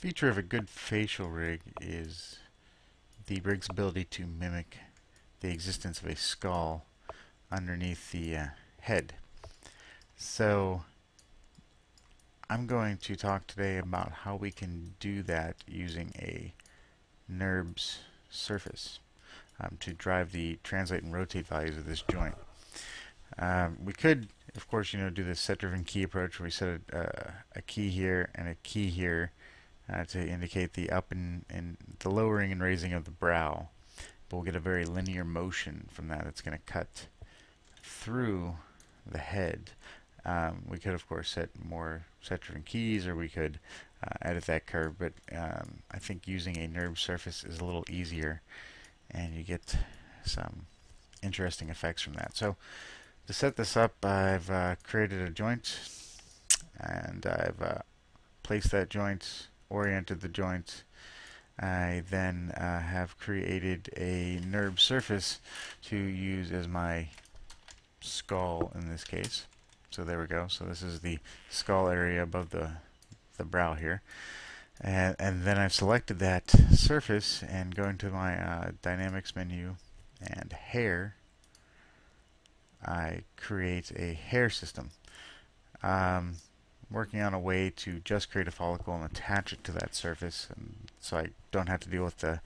feature of a good facial rig is the rig's ability to mimic the existence of a skull underneath the uh, head. So I'm going to talk today about how we can do that using a NURBS surface um, to drive the translate and rotate values of this joint. Um, we could, of course, you know, do the set-driven key approach where we set a, uh, a key here and a key here uh, to indicate the up and, and the lowering and raising of the brow. But we'll get a very linear motion from that. It's going to cut through the head. Um, we could, of course, set more set-driven keys, or we could uh, edit that curve. But um, I think using a NURB surface is a little easier, and you get some interesting effects from that. So to set this up, I've uh, created a joint, and I've uh, placed that joint oriented the joint. I then uh, have created a NURB surface to use as my skull in this case. So there we go. So this is the skull area above the, the brow here. And, and then I've selected that surface and going to my uh, dynamics menu and hair, I create a hair system. Um, working on a way to just create a follicle and attach it to that surface and so I don't have to deal with the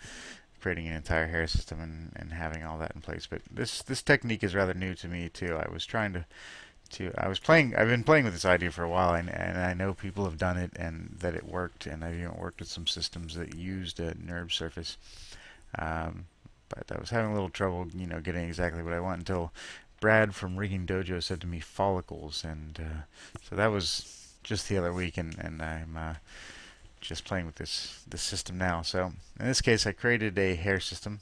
creating an entire hair system and, and having all that in place. But this this technique is rather new to me too. I was trying to to I was playing I've been playing with this idea for a while and, and I know people have done it and that it worked and I've even worked with some systems that used a NURB surface. Um, but I was having a little trouble you know getting exactly what I want until Brad from Rigging Dojo said to me follicles and uh, so that was just the other week, and, and I'm uh, just playing with this this system now. So in this case, I created a hair system.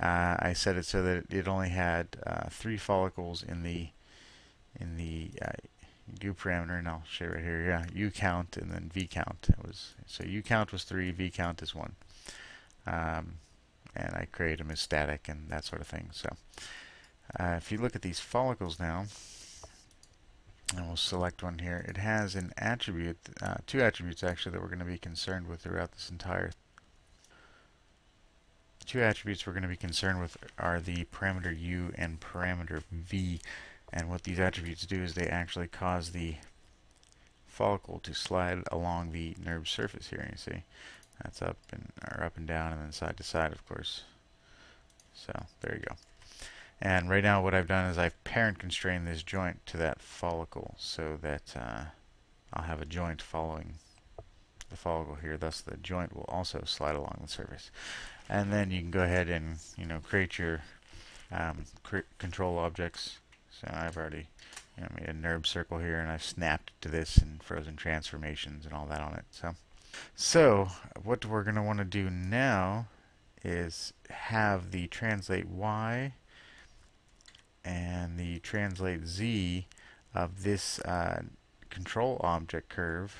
Uh, I set it so that it only had uh, three follicles in the in the uh, U parameter, and I'll show you right here. Yeah, U count and then V count. It was so U count was three, V count is one. Um, and I create them as static and that sort of thing. So uh, if you look at these follicles now, and we'll select one here. It has an attribute, uh, two attributes actually that we're going to be concerned with throughout this entire. Two attributes we're going to be concerned with are the parameter u and parameter v, and what these attributes do is they actually cause the follicle to slide along the NURB surface here. You see, that's up and or up and down, and then side to side, of course. So there you go. And right now what I've done is I've parent constrained this joint to that follicle so that uh, I'll have a joint following the follicle here. Thus the joint will also slide along the surface. And then you can go ahead and you know create your um, cr control objects. So I've already you know, made a NURB circle here and I've snapped to this and frozen transformations and all that on it. So, so what we're going to want to do now is have the translate Y and the translate z of this uh, control object curve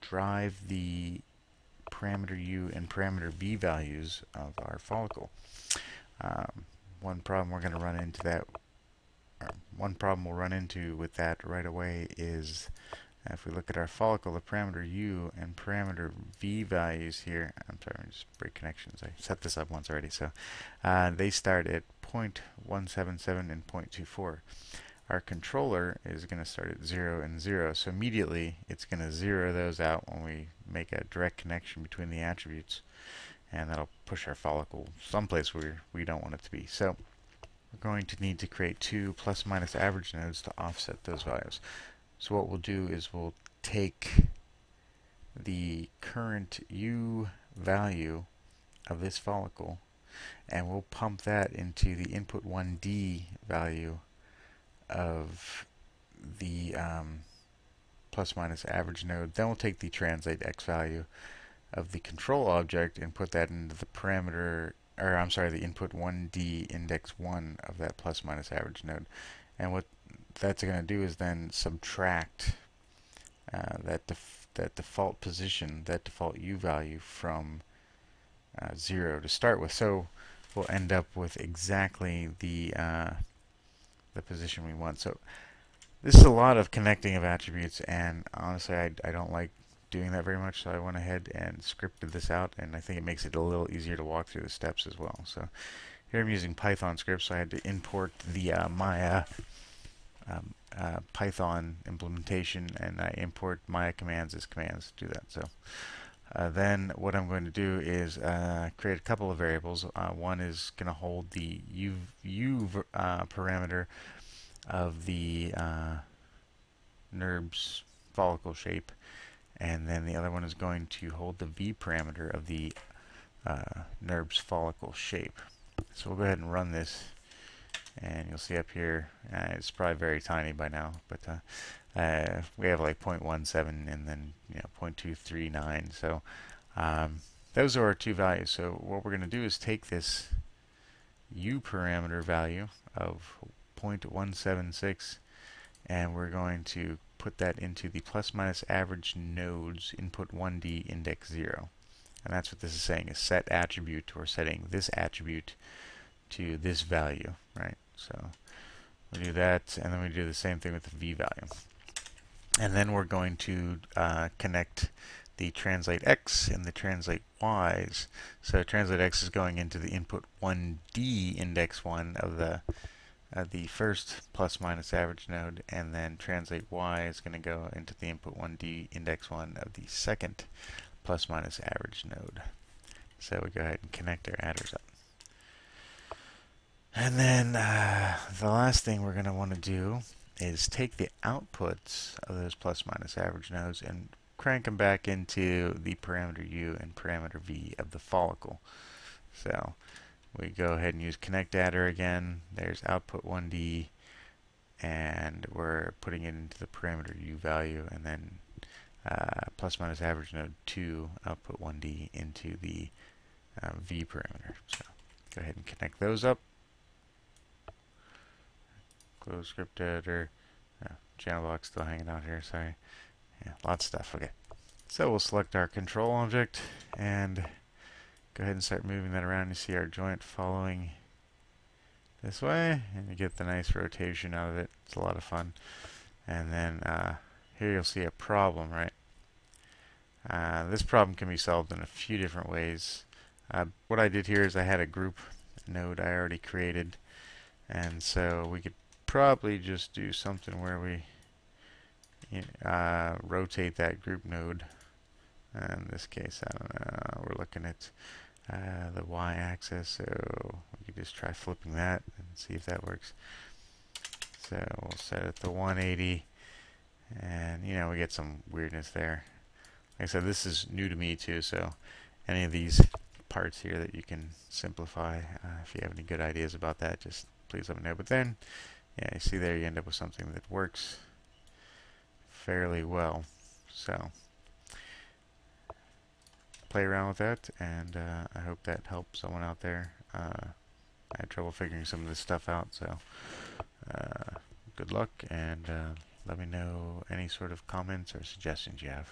drive the parameter u and parameter v values of our follicle. Um, one problem we're going to run into that, one problem we'll run into with that right away is if we look at our follicle, the parameter u and parameter v values here, I'm sorry, I just break connections. I set this up once already. So uh, they start at 0.177 and 0.24. Our controller is going to start at 0 and 0. So immediately it's going to zero those out when we make a direct connection between the attributes. And that'll push our follicle someplace where we don't want it to be. So we're going to need to create two plus minus average nodes to offset those values. So what we'll do is we'll take the current U value of this follicle and we'll pump that into the input 1D value of the um, plus minus average node. Then we'll take the translate x value of the control object and put that into the parameter, or I'm sorry, the input 1D index 1 of that plus minus average node. And what that's going to do is then subtract uh, that def that default position, that default u value from uh, 0 to start with. So we'll end up with exactly the uh, the position we want. So this is a lot of connecting of attributes, and honestly, I, I don't like doing that very much, so I went ahead and scripted this out, and I think it makes it a little easier to walk through the steps as well. So here I'm using Python scripts, so I had to import the uh, Maya um, uh, Python implementation, and I import Maya commands as commands to do that. So uh, then what I'm going to do is uh, create a couple of variables. Uh, one is going to hold the U, U uh, parameter of the uh, NURBS follicle shape and then the other one is going to hold the V parameter of the NURBS follicle shape. So we'll go ahead and run this and you'll see up here uh, it's probably very tiny by now but uh, uh we have like 0.17 and then you know 0.239 so um, those are our two values. So what we're going to do is take this U parameter value of 0.176 and we're going to put that into the plus minus average nodes input 1D index 0 and that's what this is saying is set attribute or setting this attribute to this value right so we do that and then we do the same thing with the V value and then we're going to uh, connect the translate x and the translate y's so translate x is going into the input 1D index 1 of the uh, the first plus minus average node, and then translate y is going to go into the input 1d index 1 of the second plus minus average node. So we go ahead and connect our adders up. And then uh, the last thing we're going to want to do is take the outputs of those plus minus average nodes and crank them back into the parameter u and parameter v of the follicle. So we go ahead and use connect adder again. There's output 1D and we're putting it into the parameter u value and then uh, plus minus average node 2 output 1D into the uh, v parameter. So go ahead and connect those up. Close script editor. Channel box still hanging out here, sorry. Yeah, lots of stuff. Okay. So we'll select our control object and go ahead and start moving that around. You see our joint following this way, and you get the nice rotation out of it. It's a lot of fun. And then uh, here you'll see a problem, right? Uh, this problem can be solved in a few different ways. Uh, what I did here is I had a group node I already created, and so we could probably just do something where we uh, rotate that group node. In this case, I don't know, we're looking at uh, the y-axis so we could just try flipping that and see if that works. So we'll set it to 180 and you know we get some weirdness there. Like I said this is new to me too so any of these parts here that you can simplify uh, if you have any good ideas about that just please let me know. But then yeah you see there you end up with something that works fairly well so play around with that, and uh, I hope that helps someone out there. Uh, I had trouble figuring some of this stuff out, so uh, good luck, and uh, let me know any sort of comments or suggestions you have.